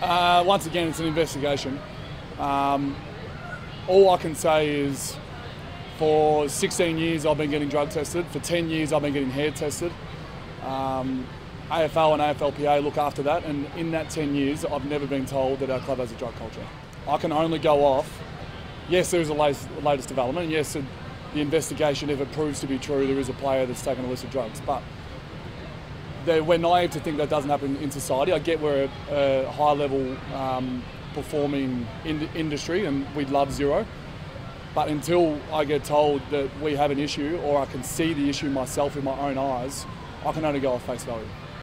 Uh, once again, it's an investigation. Um, all I can say is for 16 years I've been getting drug tested. For 10 years I've been getting hair tested. Um, AFL and AFLPA look after that, and in that 10 years I've never been told that our club has a drug culture. I can only go off, yes, there is a latest, latest development, yes, the investigation, if it proves to be true, there is a player that's taken illicit drugs. But we're naive to think that doesn't happen in society. I get we're a, a high level um, performing in industry and we'd love zero. But until I get told that we have an issue or I can see the issue myself in my own eyes, I can only go off face value.